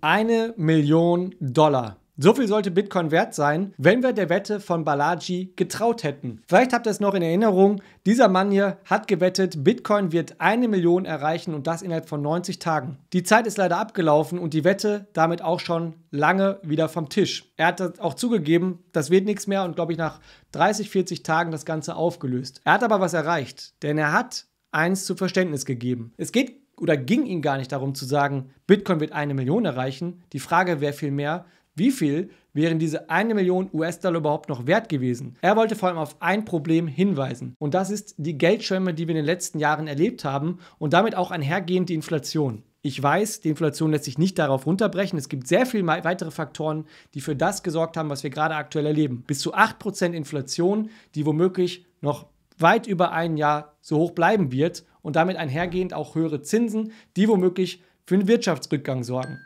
Eine Million Dollar. So viel sollte Bitcoin wert sein, wenn wir der Wette von Balaji getraut hätten. Vielleicht habt ihr es noch in Erinnerung, dieser Mann hier hat gewettet, Bitcoin wird eine Million erreichen und das innerhalb von 90 Tagen. Die Zeit ist leider abgelaufen und die Wette damit auch schon lange wieder vom Tisch. Er hat auch zugegeben, das wird nichts mehr und glaube ich nach 30, 40 Tagen das Ganze aufgelöst. Er hat aber was erreicht, denn er hat eins zu Verständnis gegeben. Es geht oder ging ihm gar nicht darum zu sagen, Bitcoin wird eine Million erreichen. Die Frage wäre vielmehr, wie viel wären diese eine Million US-Dollar überhaupt noch wert gewesen? Er wollte vor allem auf ein Problem hinweisen. Und das ist die Geldschwemme, die wir in den letzten Jahren erlebt haben und damit auch einhergehend die Inflation. Ich weiß, die Inflation lässt sich nicht darauf runterbrechen. Es gibt sehr viele weitere Faktoren, die für das gesorgt haben, was wir gerade aktuell erleben. Bis zu 8% Inflation, die womöglich noch weit über ein Jahr so hoch bleiben wird und damit einhergehend auch höhere Zinsen, die womöglich für einen Wirtschaftsrückgang sorgen.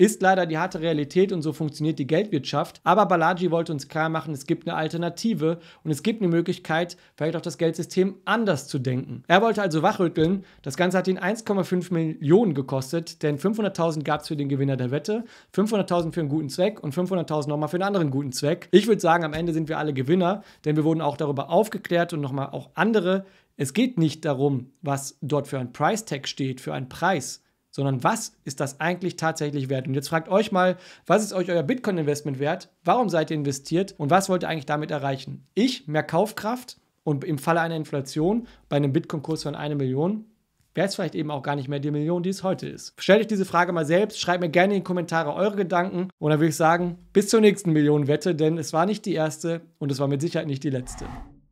Ist leider die harte Realität und so funktioniert die Geldwirtschaft. Aber Balaji wollte uns klar machen, es gibt eine Alternative und es gibt eine Möglichkeit, vielleicht auch das Geldsystem anders zu denken. Er wollte also wachrütteln. Das Ganze hat ihn 1,5 Millionen gekostet, denn 500.000 gab es für den Gewinner der Wette, 500.000 für einen guten Zweck und 500.000 nochmal für einen anderen guten Zweck. Ich würde sagen, am Ende sind wir alle Gewinner, denn wir wurden auch darüber aufgeklärt und nochmal auch andere. Es geht nicht darum, was dort für ein Price Tag steht, für einen Preis sondern was ist das eigentlich tatsächlich wert? Und jetzt fragt euch mal, was ist euch euer Bitcoin-Investment wert? Warum seid ihr investiert? Und was wollt ihr eigentlich damit erreichen? Ich, mehr Kaufkraft und im Falle einer Inflation bei einem Bitcoin-Kurs von einer Million wäre es vielleicht eben auch gar nicht mehr die Million, die es heute ist. Stellt euch diese Frage mal selbst, schreibt mir gerne in die Kommentare eure Gedanken und dann würde ich sagen, bis zur nächsten Millionenwette, denn es war nicht die erste und es war mit Sicherheit nicht die letzte.